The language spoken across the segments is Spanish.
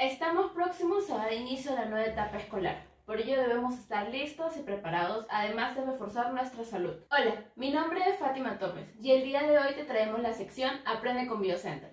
Estamos próximos a dar inicio a la nueva etapa escolar. Por ello debemos estar listos y preparados, además de reforzar nuestra salud. Hola, mi nombre es Fátima Torres y el día de hoy te traemos la sección Aprende con Biocenter.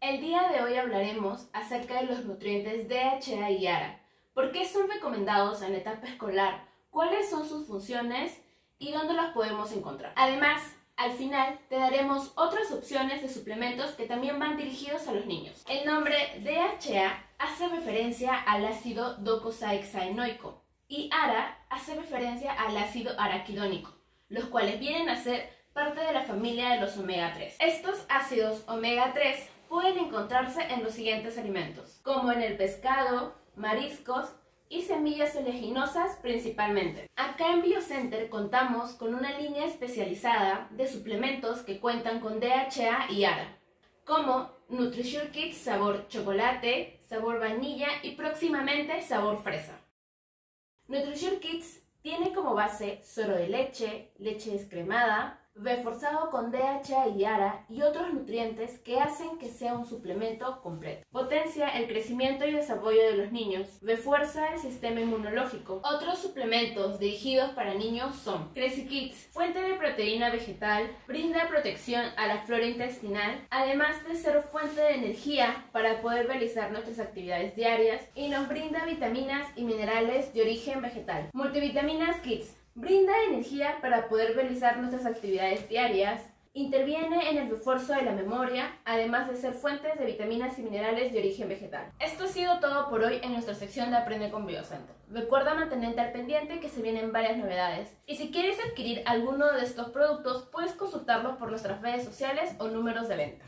El día de hoy hablaremos acerca de los nutrientes DHA y ARA. ¿Por qué son recomendados en la etapa escolar? ¿Cuáles son sus funciones? ¿Y dónde las podemos encontrar? Además, al final te daremos otras opciones de suplementos que también van dirigidos a los niños. El nombre DHA hace referencia al ácido docosahexaenoico y ARA hace referencia al ácido araquidónico, los cuales vienen a ser parte de la familia de los omega 3. Estos ácidos omega 3 pueden encontrarse en los siguientes alimentos, como en el pescado, mariscos, y semillas oleaginosas principalmente. Acá en BioCenter contamos con una línea especializada de suplementos que cuentan con DHA y ARA, como Nutrition Kits sabor chocolate, sabor vainilla y próximamente sabor fresa. Nutrition Kits tiene como base suero de leche, leche descremada, reforzado con DHA y ARA y otros nutrientes que hacen que sea un suplemento completo. Potencia el crecimiento y desarrollo de los niños, refuerza el sistema inmunológico. Otros suplementos dirigidos para niños son Kids, fuente de proteína vegetal, brinda protección a la flora intestinal, además de ser fuente de energía para poder realizar nuestras actividades diarias y nos brinda vitaminas y minerales de origen vegetal. Multivitaminas Kids Brinda energía para poder realizar nuestras actividades diarias. Interviene en el refuerzo de la memoria, además de ser fuentes de vitaminas y minerales de origen vegetal. Esto ha sido todo por hoy en nuestra sección de Aprende con BioCenter. Recuerda mantenerte al pendiente que se vienen varias novedades. Y si quieres adquirir alguno de estos productos, puedes consultarlos por nuestras redes sociales o números de venta.